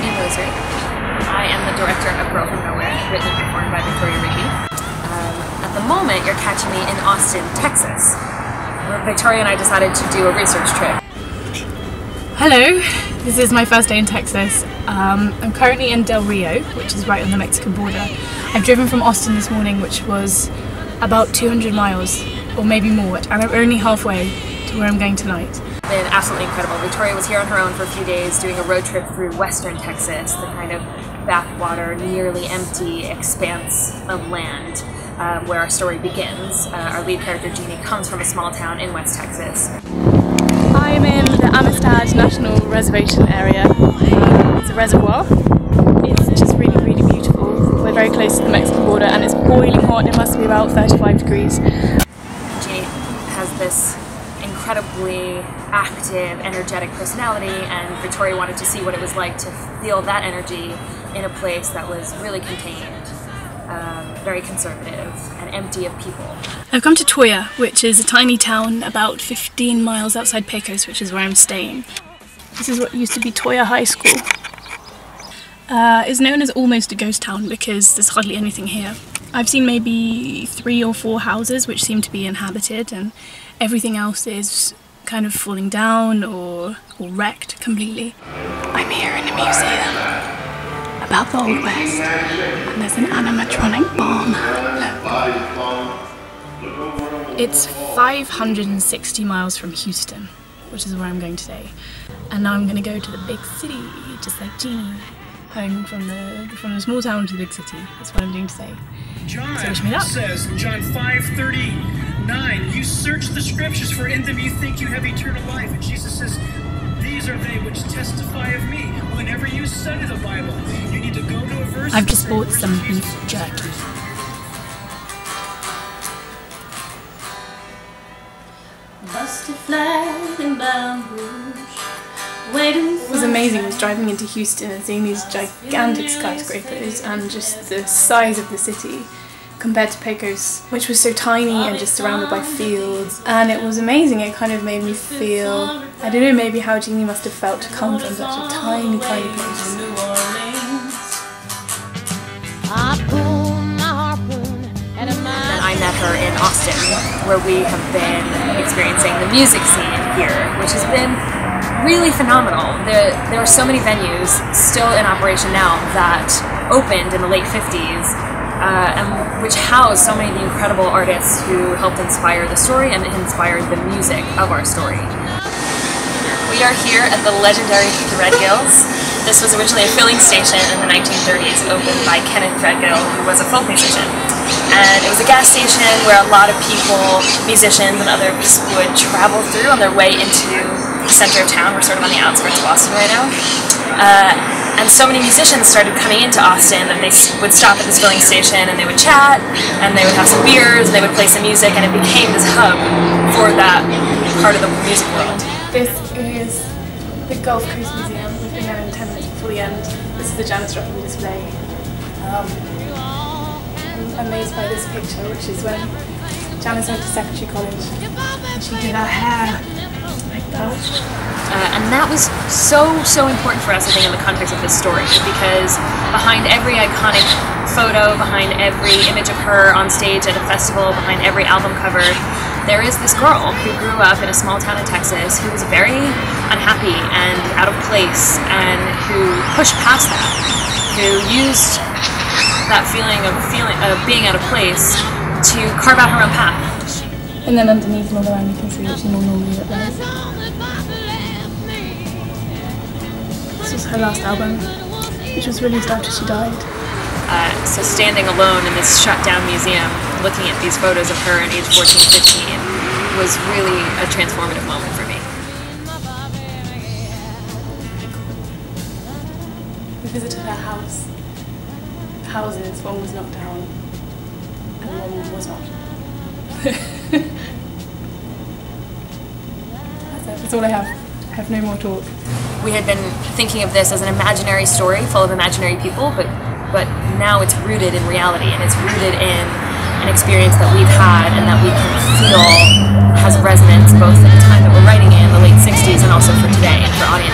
name is Whitney Mosery. I am the director of Girl from Nowhere, written and performed by Victoria Rigby. Um, at the moment, you're catching me in Austin, Texas, Victoria and I decided to do a research trip. Hello, this is my first day in Texas. Um, I'm currently in Del Rio, which is right on the Mexican border. I've driven from Austin this morning, which was about 200 miles, or maybe more, and I'm only halfway to where I'm going tonight. Been absolutely incredible. Victoria was here on her own for a few days doing a road trip through western Texas, the kind of backwater, nearly empty expanse of land um, where our story begins. Uh, our lead character, Jeannie, comes from a small town in West Texas. I'm in the Amistad National Recreation area. It's a reservoir. It's just really, really beautiful. We're very close to the Mexican border and it's boiling hot. It must be about 35 degrees. Jeannie has this incredibly active, energetic personality, and Victoria wanted to see what it was like to feel that energy in a place that was really contained, um, very conservative, and empty of people. I've come to Toyah, which is a tiny town about 15 miles outside Pecos, which is where I'm staying. This is what used to be Toyah High School. Uh, it's known as almost a ghost town because there's hardly anything here. I've seen maybe three or four houses which seem to be inhabited and everything else is kind of falling down or, or wrecked completely. I'm here in a museum about the Old West and there's an animatronic bomb. It's 560 miles from Houston, which is where I'm going today. And now I'm going to go to the big city, just like Jeannie. Home from the from the small town to the big city. That's what I'm doing today. John So wish me luck. says in John 5:39, you search the scriptures for in them you think you have eternal life. And Jesus says, These are they which testify of me. Whenever you study the Bible, you need to go to a verse. I've just bought some beef Jesus." jerky. Busted flag in Baton Rouge. Waiting It was amazing was driving into Houston and seeing these gigantic skyscrapers and just the size of the city compared to Pecos, which was so tiny and just surrounded by fields. And it was amazing. It kind of made me feel, I don't know, maybe how Jeannie must have felt to come from such a tiny, tiny place. New Orleans. I pull my harpoon at a And. I met her in Austin, where we have been experiencing the music scene here, which has been really phenomenal. There, there are so many venues still in operation now that opened in the late 50s, uh, and which housed so many of the incredible artists who helped inspire the story and inspired the music of our story. We are here at the legendary Red Threadgills. This was originally a filling station in the 1930s, opened by Kenneth Threadgill, who was a folk musician. And it was a gas station where a lot of people, musicians and others, would travel through on their way into center of town. We're sort of on the outskirts of Austin right now. Uh, and so many musicians started coming into Austin that they would stop at this filling station and they would chat and they would have some beers and they would play some music and it became this hub for that part of the music world. This is the Gulf Coast Museum. We've been there in 10 minutes before the end. This is the Janis Joplin display. Um, I'm amazed by this picture, which is when Janis went to secondary college. And she did her hair that. Uh, and that was so, so important for us, I think, in the context of this story, because behind every iconic photo, behind every image of her on stage at a festival, behind every album cover, there is this girl who grew up in a small town in Texas who was very unhappy and out of place, and who pushed past that, who used that feeling of feeling of being out of place to carve out her own path. And then underneath another around you can see what she normally like. This was her last album, which was released after she died. Uh, so standing alone in this shut down museum, looking at these photos of her at age 14, 15, was really a transformative moment for me. We visited her house. Houses, one was knocked down and one was not. That's all I have. I have no more talk. We had been thinking of this as an imaginary story full of imaginary people, but but now it's rooted in reality and it's rooted in an experience that we've had and that we can feel has resonance both in the time that we're writing in the late 60s and also for today and for audiences.